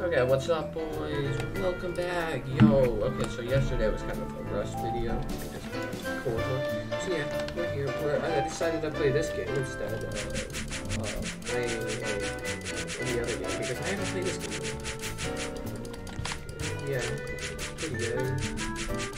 Okay, what's up, boys? Welcome back, yo. Okay, so yesterday was kind of a rush video. One. So yeah, we're here. We're, I decided to play this game instead of uh, playing any other game because I haven't played this game. Yeah, pretty good.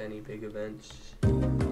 Any big events.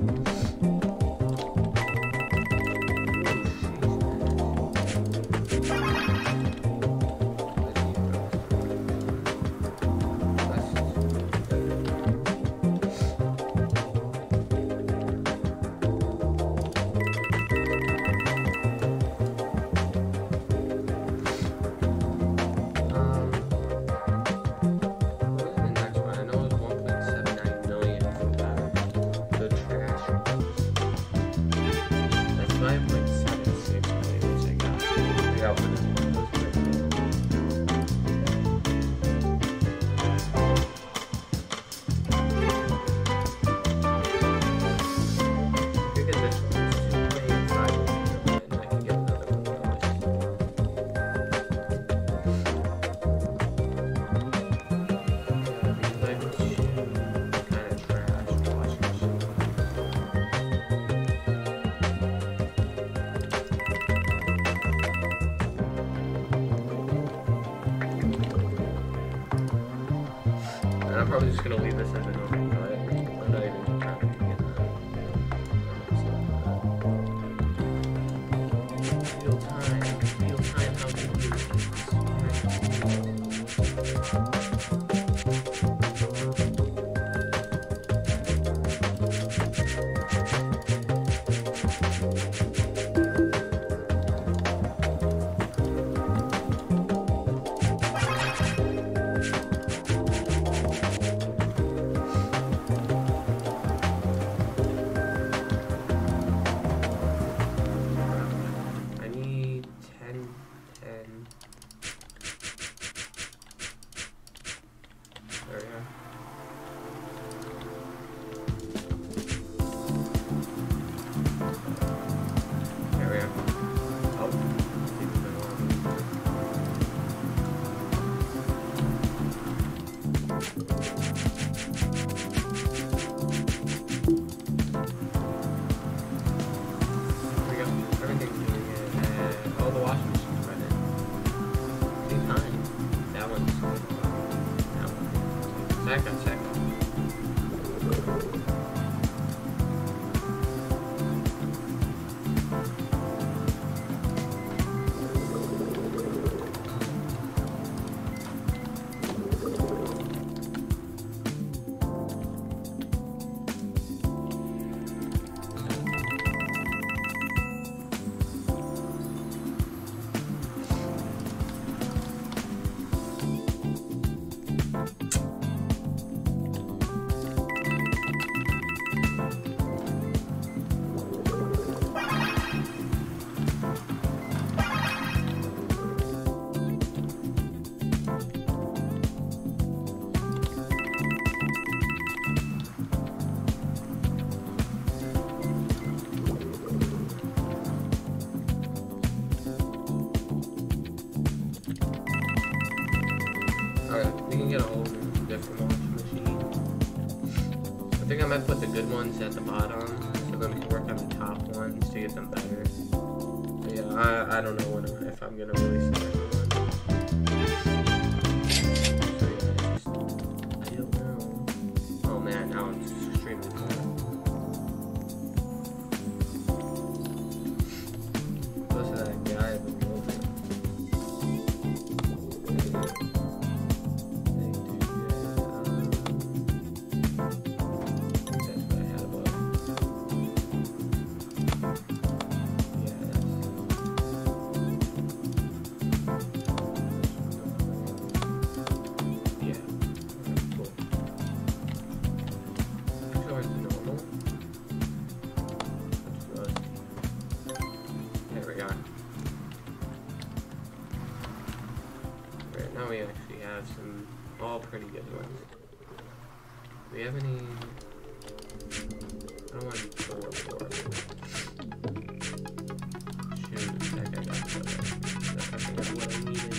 probably just gonna leave this as it is. I might put the good ones at the bottom, so then we can work on the top ones to get them better. But yeah, I, I don't know I'm, if I'm gonna really start. Do we have any... I don't want to go the door. Shoot, I think I got the what I needed.